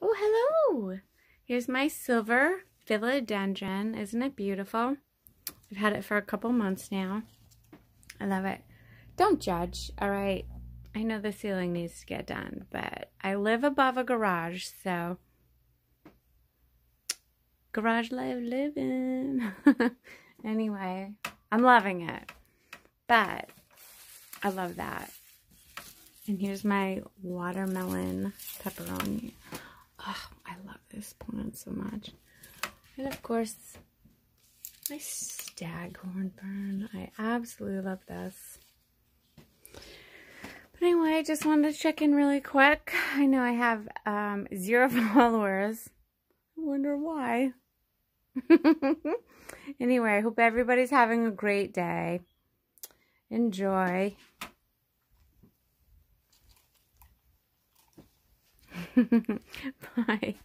Oh, hello. Here's my silver philodendron. Isn't it beautiful? I've had it for a couple months now. I love it. Don't judge, all right? I know the ceiling needs to get done, but I live above a garage, so garage life living. anyway, I'm loving it. But I love that. And here's my watermelon peperomia. So much. And of course, my staghorn fern. I absolutely love this. But anyway, I just wanted to check in really quick. I know I have um, zero followers. I wonder why. anyway, I hope everybody's having a great day. Enjoy. Bye.